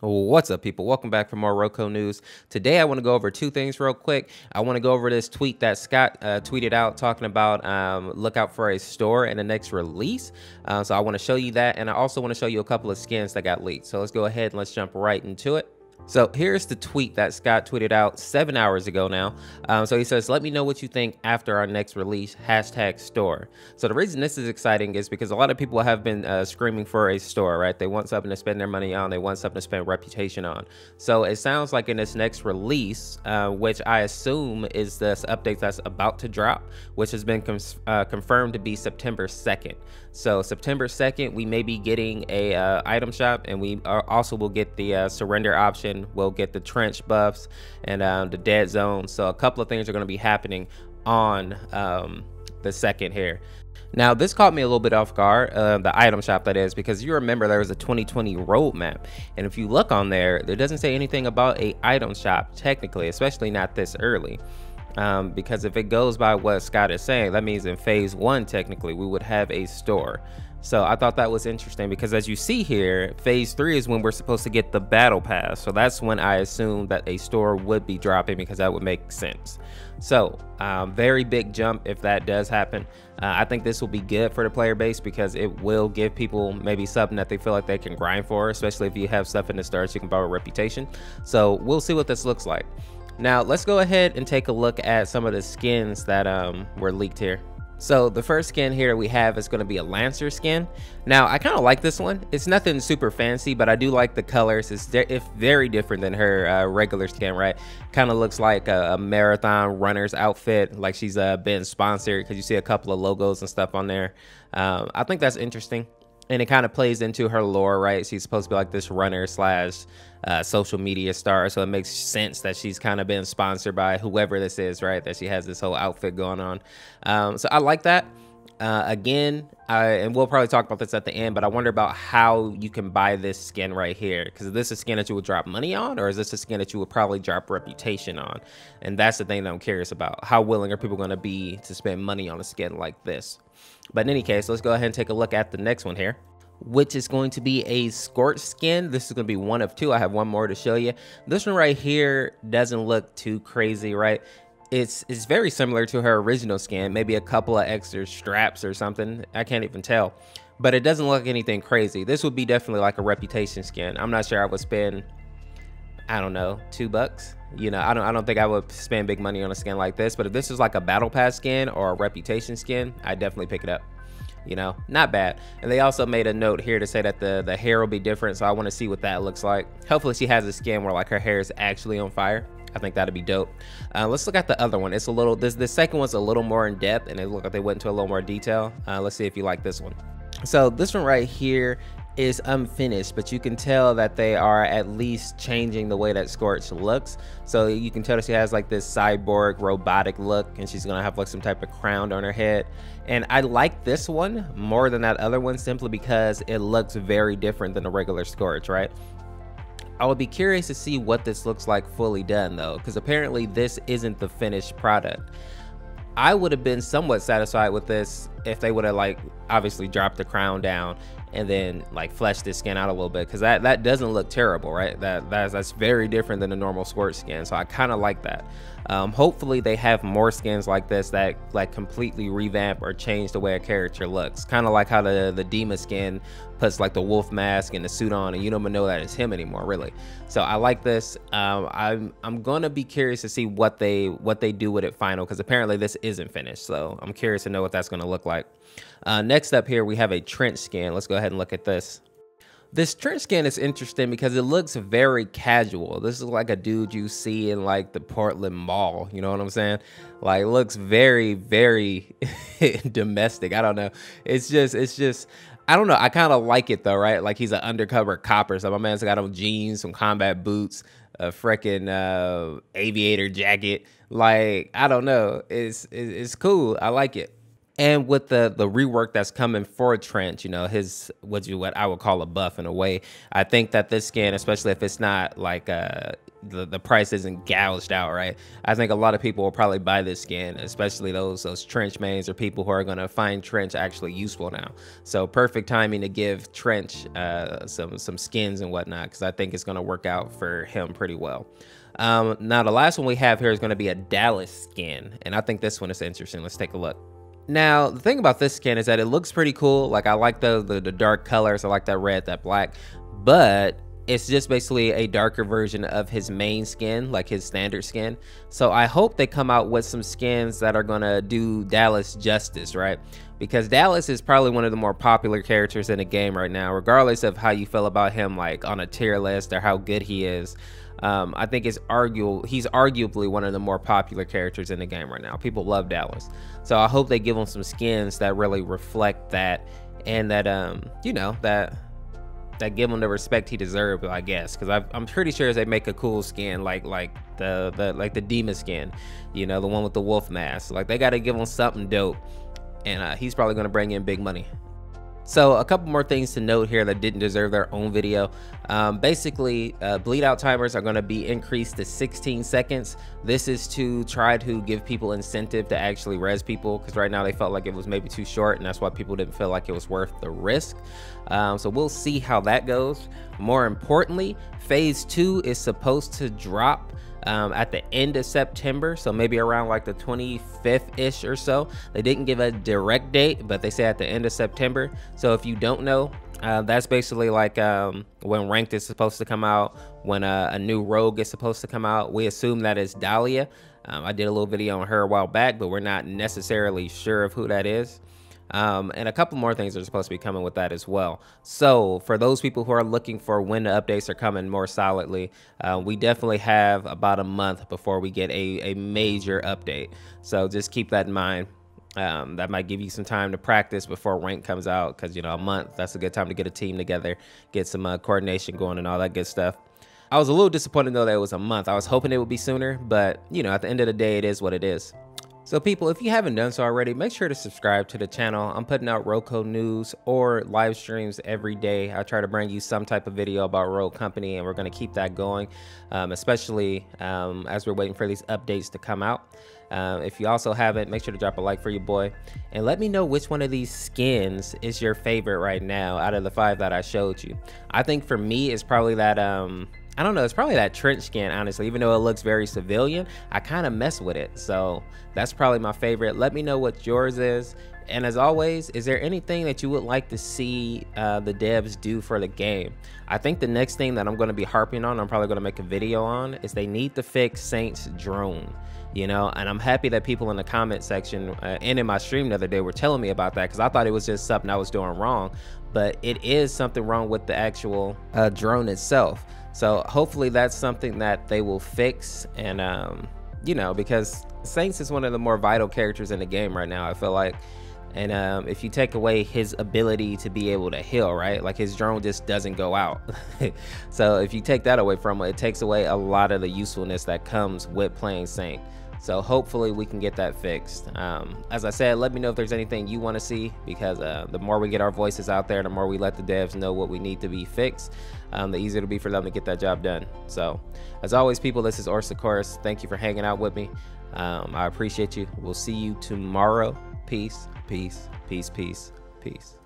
What's up, people? Welcome back for more RoCo news. Today, I want to go over two things real quick. I want to go over this tweet that Scott uh, tweeted out talking about um, look out for a store in the next release. Uh, so I want to show you that, and I also want to show you a couple of skins that got leaked. So let's go ahead and let's jump right into it. So here's the tweet that Scott tweeted out seven hours ago now. Um, so he says, let me know what you think after our next release, hashtag store. So the reason this is exciting is because a lot of people have been uh, screaming for a store, right? They want something to spend their money on. They want something to spend reputation on. So it sounds like in this next release, uh, which I assume is this update that's about to drop, which has been uh, confirmed to be September 2nd. So September 2nd, we may be getting a uh, item shop and we also will get the uh, surrender option. We'll get the trench buffs and um, the dead zone. So a couple of things are going to be happening on um, the second here. Now, this caught me a little bit off guard, uh, the item shop that is, because you remember there was a 2020 roadmap. And if you look on there, there doesn't say anything about a item shop technically, especially not this early. Um, because if it goes by what Scott is saying, that means in phase one, technically, we would have a store. So I thought that was interesting because as you see here, phase three is when we're supposed to get the battle pass. So that's when I assumed that a store would be dropping because that would make sense. So um, very big jump if that does happen. Uh, I think this will be good for the player base because it will give people maybe something that they feel like they can grind for, especially if you have stuff in the stars you can borrow reputation. So we'll see what this looks like. Now let's go ahead and take a look at some of the skins that um, were leaked here. So the first skin here we have is going to be a Lancer skin. Now I kind of like this one. It's nothing super fancy, but I do like the colors. It's, very different than her uh, regular skin, right? Kind of looks like a, a, marathon runner's outfit, like she's uh, been sponsored because you see a couple of logos and stuff on there. Um, I think that's interesting and it kind of plays into her lore, right? She's supposed to be like this runner slash uh, social media star, so it makes sense that she's kind of been sponsored by whoever this is, right? That she has this whole outfit going on. Um, so I like that. Uh, again, I, and we'll probably talk about this at the end, but I wonder about how you can buy this skin right here. Because is this a skin that you would drop money on, or is this a skin that you would probably drop reputation on? And that's the thing that I'm curious about. How willing are people going to be to spend money on a skin like this? But in any case, let's go ahead and take a look at the next one here which is going to be a Scorch skin. This is going to be one of two. I have one more to show you. This one right here doesn't look too crazy, right? It's it's very similar to her original skin, maybe a couple of extra straps or something. I can't even tell. But it doesn't look anything crazy. This would be definitely like a reputation skin. I'm not sure I would spend I don't know, two bucks. You know, I don't I don't think I would spend big money on a skin like this, but if this is like a battle pass skin or a reputation skin, I definitely pick it up. You know, not bad. And they also made a note here to say that the the hair will be different, so I want to see what that looks like. Hopefully she has a skin where like her hair is actually on fire. I think that'd be dope. Uh, let's look at the other one. It's a little, this the second one's a little more in depth and it look like they went into a little more detail. Uh, let's see if you like this one. So this one right here is unfinished, but you can tell that they are at least changing the way that Scorch looks. So you can tell that she has like this cyborg robotic look and she's gonna have like some type of crown on her head. And I like this one more than that other one simply because it looks very different than a regular Scorch, right? I would be curious to see what this looks like fully done though, because apparently this isn't the finished product. I would have been somewhat satisfied with this if they would have like obviously dropped the crown down and then like flesh this skin out a little bit because that that doesn't look terrible right? That that's, that's very different than a normal Scorch skin so i kind of like that. Um, hopefully they have more skins like this that like completely revamp or change the way a character looks kind of like how the the Dima skin puts like the wolf mask and the suit on and you don't even know that it's him anymore really so i like this um, i'm i'm gonna be curious to see what they what they do with it final because apparently this isn't finished so i'm curious to know what that's gonna look like uh, next up here we have a trench skin let's go ahead and look at this this trench skin is interesting because it looks very casual. This is like a dude you see in like the Portland Mall. You know what I'm saying? Like looks very, very domestic. I don't know. It's just, it's just. I don't know. I kind of like it though, right? Like he's an undercover copper. So my man's got on jeans, some combat boots, a freaking uh, aviator jacket. Like I don't know. It's it's cool. I like it and with the the rework that's coming for Trench, you know, his what you what I would call a buff in a way. I think that this skin, especially if it's not like uh the, the price isn't gouged out, right? I think a lot of people will probably buy this skin, especially those those trench mains or people who are going to find trench actually useful now. So perfect timing to give trench uh, some some skins and whatnot because I think it's going to work out for him pretty well. Um, now the last one we have here is going to be a Dallas skin, and I think this one is interesting. Let's take a look. Now, the thing about this skin is that it looks pretty cool. Like I like the, the, the dark colors. I like that red, that black, but it's just basically a darker version of his main skin, like his standard skin. So I hope they come out with some skins that are gonna do Dallas justice, right? Because Dallas is probably one of the more popular characters in the game right now, regardless of how you feel about him, like on a tier list or how good he is. Um, I think is arguable. He's arguably one of the more popular characters in the game right now. People love Dallas, so I hope they give him some skins that really reflect that and that um, you know that that give him the respect he deserves, I guess. Because I'm pretty sure they make a cool skin like like the the like the demon skin, you know, the one with the wolf mask. Like they got to give him something dope, and uh, he's probably gonna bring in big money. So a couple more things to note here that didn't deserve their own video. Um, basically, uh, bleed out timers are going to be increased to 16 seconds. This is to try to give people incentive to actually res people because right now they felt like it was maybe too short and that's why people didn't feel like it was worth the risk. Um, so we'll see how that goes. More importantly, phase two is supposed to drop um, at the end of September, so maybe around like the 25th ish or so. They didn't give a direct date, but they say at the end of September. So if you don't know, uh, that's basically like um, when ranked is supposed to come out, when a, a, new rogue is supposed to come out. We assume that is Dahlia. Um, I did a little video on her a while back, but we're not necessarily sure of who that is. Um, and a couple more things are supposed to be coming with that as well. So for those people who are looking for when the updates are coming more solidly, uh, we definitely have about a month before we get a, a major update. So just keep that in mind. Um, that might give you some time to practice before rank comes out because you know a month that's a good time to get a team together get some uh, coordination going and all that good stuff i was a little disappointed though that it was a month i was hoping it would be sooner but you know at the end of the day it is what it is so people, if you haven't done so already, make sure to subscribe to the channel. I'm putting out RoCo news or live streams every day. I try to bring you some type of video about Rogue Company and we're gonna keep that going, um, especially um, as we're waiting for these updates to come out. Um, if you also haven't, make sure to drop a like for your boy. And let me know which one of these skins is your favorite right now out of the five that I showed you. I think for me, it's probably that um, I don't know. It's probably that trench skin, honestly. Even though it looks very civilian, I kind of mess with it. So that's probably my favorite. Let me know what yours is. And as always, is there anything that you would like to see uh, the devs do for the game? I think the next thing that I'm going to be harping on, I'm probably going to make a video on, is they need to fix Saint's drone. You know, and I'm happy that people in the comment section uh, and in my stream the other day were telling me about that because I thought it was just something I was doing wrong, but it is something wrong with the actual uh, drone itself. So hopefully that's something that they will fix and um, you know, because Saints is one of the more vital characters in the game right now, I feel like. And um, if you take away his ability to be able to heal, right? Like his drone just doesn't go out. so if you take that away from it, it takes away a lot of the usefulness that comes with playing Saint. So hopefully we can get that fixed. Um, as I said, let me know if there's anything you want to see because uh, the more we get our voices out there, the more we let the devs know what we need to be fixed, um, the easier it'll be for them to get that job done. So as always, people, this is Orseofkorse. Thank you for hanging out with me. Um, I appreciate you. We'll see you tomorrow. Peace, peace, peace, peace, peace.